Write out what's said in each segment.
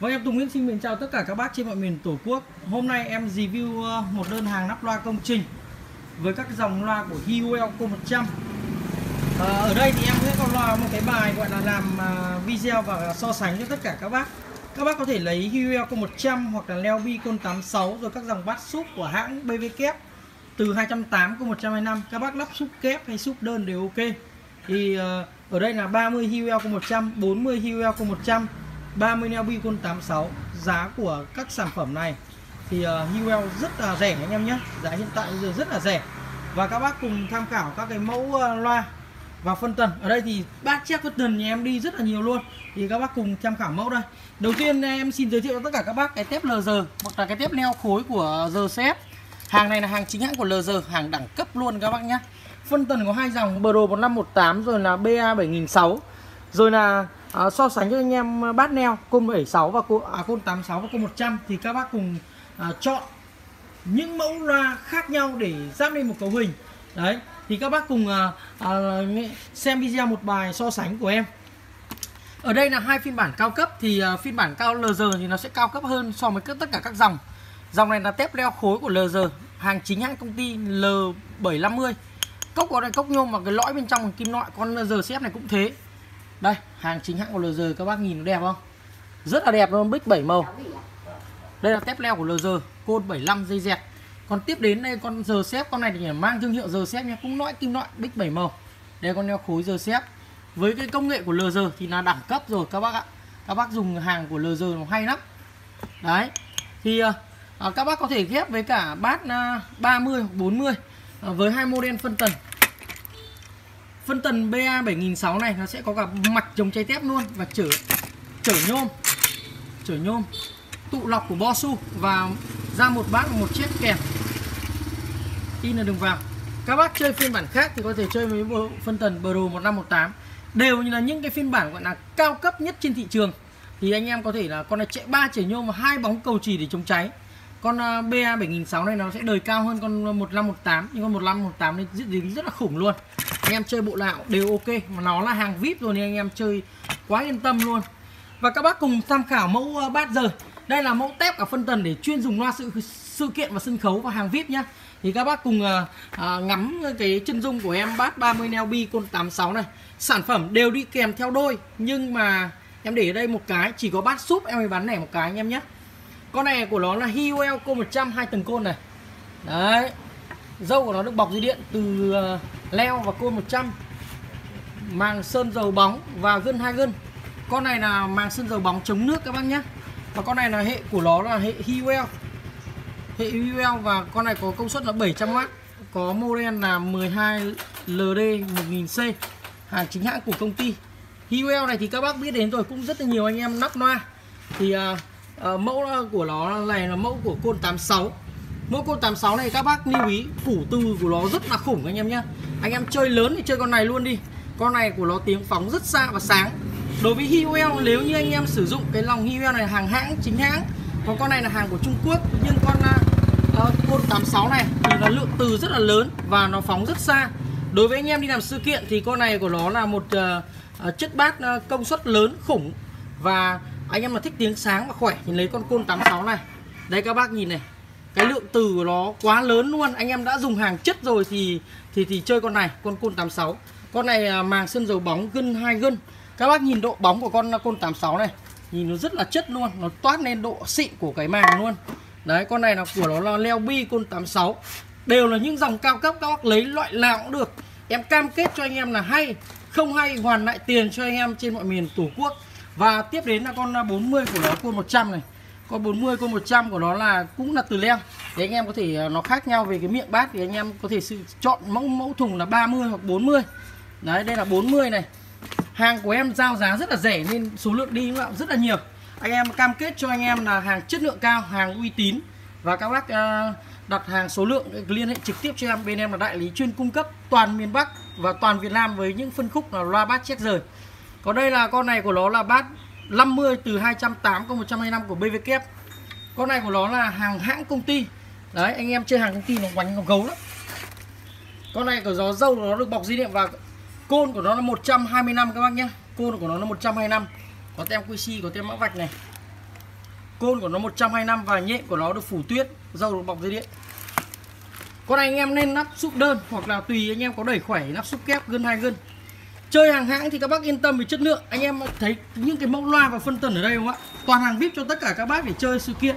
Vâng em Tùng Nguyễn xin mình chào tất cả các bác trên mọi miền Tổ quốc. Hôm nay em review ờ, một đơn hàng nắp loa công trình Với các dòng loa của Huel Co100 à, Ở đây thì em sẽ có loa một cái bài gọi là làm ờ, video và so sánh cho tất cả các bác. Các bác có thể lấy Huel Co100 hoặc là Leo B Con 86 Rồi các dòng bát súp của hãng BV kép Từ 280 con 125 Các bác lắp súp kép hay súp đơn đều ok. Thì ờ, ở đây là 30 Huel Co100 40 Huel Co100 30 neo Bicon 86 giá của các sản phẩm này. Thì uh, rất là rẻ anh em nhé. Giá hiện tại bây giờ rất là rẻ. Và các bác cùng tham khảo các cái mẫu uh, loa và phân tần. Ở đây thì bác check phân tần nhà em đi rất là nhiều luôn. Thì các bác cùng tham khảo mẫu đây. Đầu tiên em xin giới thiệu cho tất cả các bác cái tép LG hoặc là cái tép neo khối của RCF, hàng này là hàng chính hãng của LG hàng đẳng cấp luôn các bác nhé. Phân tần có hai dòng Pro 1518 rồi là BA 7006 rồi là à, so sánh cho anh em ờ, bát neo côn 76 và côn, à, côn 86 và côn 100 thì các bác cùng à, chọn những mẫu loa khác nhau để ráp lên một cấu hình. Đấy thì các bác cùng à, à, xem video một bài so sánh của em. Ở đây là hai phiên bản cao cấp thì à, phiên bản cao LG thì nó sẽ cao cấp hơn so với tất cả các dòng. Dòng này là tép leo khối của LG hàng chính hãng công ty L750 cốc có đây cốc nhôm và cái lõi bên trong kim loại con LG xếp này cũng thế đây hàng chính hãng của LG các bác nhìn nó đẹp không? Rất là đẹp luôn bích 7 màu. Đây là tép leo của LG côn 75 dây dẹt. Còn tiếp đến đây con giờ xếp con này thì mang thương hiệu giờ xếp nha cũng lõi kim loại bích 7 màu. Đây con neo khối giờ xếp. Với cái công nghệ của LG thì là đẳng cấp rồi các bác ạ. Các bác dùng hàng của LG nó hay lắm. Đấy thì à, à, các bác có thể ghép với cả bát à, 30 40 à, với hai model phân tần phân tần BA 7006 này, nó sẽ có cả mặt chống cháy tép luôn và chở chở nhôm chở nhôm, tụ lọc của Bosu và ra một bát một chiếc kèm. In là đường vào. Các bác chơi phiên bản khác thì có thể chơi với phân tần Pro 1518 đều như là những cái phiên bản gọi là cao cấp nhất trên thị trường. Thì anh em có thể là con này chạy ba chảy nhôm và hai bóng cầu chỉ để chống cháy. Con à, BA 7006 này nó sẽ đời cao hơn con 1518 nhưng con 1518 này dự dính rất là khủng luôn anh em chơi bộ nào đều ok mà nó là hàng vip rồi nên anh em chơi quá yên tâm luôn. Và các bác cùng tham khảo mẫu ờ, bát giờ. Đây là mẫu tép cả phân tần để chuyên dùng loa sự sự kiện và sân khấu và hàng vip nhá. Thì các bác cùng à, à, ngắm cái chân dung của em bát 30 neo bi con 86 này. Sản phẩm đều đi kèm theo đôi nhưng mà em để ở đây một cái chỉ có bát súp em mới bán lẻ một cái anh em nhé con này của nó là Huel cô 100 hai tầng côn này. Đấy dâu của nó được bọc dây điện từ uh, leo và côn 100 màng sơn dầu bóng và gân hai gân. Con này là màng sơn dầu bóng chống nước các bác nhé. Và con này là hệ của nó là hệ Hewell. Hệ Hewell và con này có công suất là 700W có model là 12 LD 1000C hàng chính hãng của công ty. Hewell này thì các bác biết đến rồi cũng rất là nhiều anh em nắp loa. Thì uh, uh, mẫu của nó này là mẫu của côn 86 mẫu côn 86 này các bác lưu ý phủ từ của nó rất là khủng anh em nhé anh em chơi lớn thì chơi con này luôn đi. Con này của nó tiếng phóng rất xa và sáng. Đối với Hewell nếu như anh em sử dụng cái lòng Hewell này hàng hãng chính hãng còn con này là hàng của Trung Quốc nhưng con uh, con 86 này thì là lượng từ rất là lớn và nó phóng rất xa. Đối với anh em đi làm sự kiện thì con này của nó là một uh, uh, chất bát uh, công suất lớn khủng và anh em mà thích tiếng sáng và khỏe thì lấy con côn 86 này. Đây các bác nhìn này cái lượng từ của nó quá lớn luôn. Anh em đã dùng hàng chất rồi thì thì thì chơi con này, con côn 86 con này à, màng sơn dầu bóng gân hai gân. Các bác nhìn độ bóng của con côn 86 này, nhìn nó rất là chất luôn. Nó toát lên độ xịn của cái màng luôn. Đấy, con này là của nó là leo bi côn 86 đều là những dòng cao cấp các bác lấy loại nào cũng được. Em cam kết cho anh em là hay, không hay hoàn lại tiền cho anh em trên mọi miền tổ quốc. Và tiếp đến là con à, 40 của nó, côn 100 này. Con 40 con 100 của nó là cũng là từ leo. Để anh em có thể à, nó khác nhau về cái miệng bát. Thì anh em có thể sự chọn mẫu mẫu thùng là 30 hoặc 40 Đấy đây là 40 này. Hàng của em giao giá rất là rẻ nên số lượng đi cũng rất là nhiều. Anh em cam kết cho anh em là hàng chất lượng cao, hàng uy tín. Và các bác à, đặt hàng số lượng liên hệ trực tiếp cho em. Bên em là đại lý chuyên cung cấp toàn miền Bắc và toàn Việt Nam với những phân khúc là loa bát chết rời. Còn đây là con này của nó là bát 50 từ 208 con 125 của BVK kép Con này của nó là hàng hãng công ty. Đấy, anh em chơi hàng công ty nó quánh nó gấu lắm. Con này của gió dâu nó được bọc di điện và côn của nó là 125 các bác nhé. Côn của nó là 125 Có tem QC có tem mã vạch này. Côn của nó 125 và nhện của nó được phủ tuyết Dầu được bọc dây điện Con này anh em nên nắp súp đơn Hoặc là tùy anh em có đẩy khỏe nắp súp kép gân hai gân. Chơi hàng hãng thì các bác yên tâm về chất lượng. Anh em thấy những cái mẫu loa và phân tần ở đây không ạ? Toàn hàng VIP cho tất cả các bác để chơi sự kiện.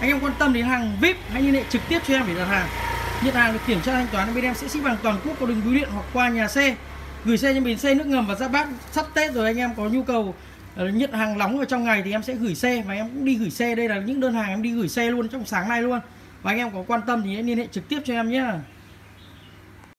Anh em quan tâm đến hàng VIP Hãy liên hệ trực tiếp cho em để đặt hàng. Nhận hàng được kiểm tra thanh toán, bên em sẽ ship bằng toàn quốc qua đường bưu điện hoặc qua nhà xe. Gửi xe trên bến xe nước ngầm và ra bát sắp Tết rồi, anh em có nhu cầu ờ, nhận hàng nóng ở trong ngày thì em sẽ gửi xe và em cũng đi gửi xe. Đây là những đơn hàng em đi gửi xe luôn trong sáng nay luôn. Và anh em có quan tâm thì hãy liên hệ trực tiếp cho em nhé.